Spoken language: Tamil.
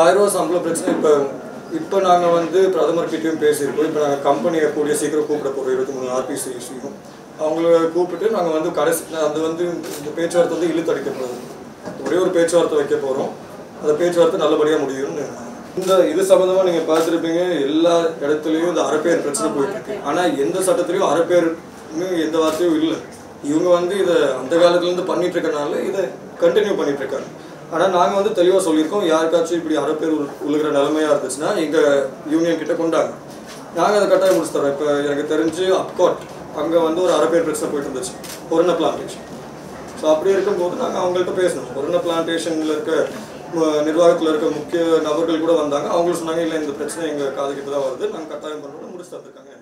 ஆயிரம் ரூபா சம்பள பிரச்சனை. இப்போ இப்போ நாங்கள் வந்து பிரதமர்கிட்டயும் பேசியிருக்கோம். இப்போ நாங்கள் கம்பெனியை கூடிய சீக்கிரம் கூப்பிட போகிறோம் இருபத்தி மூணு ஆர்பிசி ஆர்பிசிசியும் அவங்கள கூப்பிட்டு நாங்கள் வந்து கடைசி அது வந்து இந்த பேச்சுவார்த்தை வந்து இழுத்தடிக்கப்படுது ஒரே ஒரு பேச்சுவார்த்தை வைக்க போகிறோம் அந்த பேச்சுவார்த்தை நல்லபடியாக முடியும்னு இந்த இது சம்மந்தமாக நீங்கள் பார்த்துருப்பீங்க. எல்லா இடத்துலையும் இந்த அரைப்பேர் பிரச்சனை போயிட்டு இருக்கு ஆனால் எந்த சட்டத்துலையும் அரைப்பேர்னு எந்த வார்த்தையும் இல்லை. இவங்க வந்து இதை அந்த காலத்துலேருந்து பண்ணிட்டு இருக்கனால இதை கண்டினியூ பண்ணிட்டு இருக்காங்க. ஆனால் நாங்கள் வந்து தெளிவாக சொல்லியிருக்கோம் யாருக்காச்சும் இப்படி அரைப்பேர் உள் உழுகிற நிலைமையாக இருந்துச்சுன்னா எங்கள் யூனியன் கிட்ட கொண்டாங்க. நாங்கள் அதை கட்டாயம் முடிச்சு தரோம் இப்போ எனக்கு தெரிஞ்சு அப்காட் அங்கே வந்து ஒரு அரைப்பேர் பிரச்சனை போயிட்டு இருந்துச்சு. கொரோனா பிளான்டேஷன் ஸோ அப்படி இருக்கும்போது நாங்கள் அவங்கள்ட்ட பேசணும் கொரோனா பிளான்டேஷனில் இருக்க நிர்வாகத்தில் இருக்க முக்கிய நபர்கள் கூட வந்தாங்க. அவங்களும் சொன்னாங்க இல்லை இந்த பிரச்சனை எங்கள் காது தான் வருது. நாங்கள் கட்டாயம் பண்ணுறோம் முடிச்சு தந்துருக்காங்க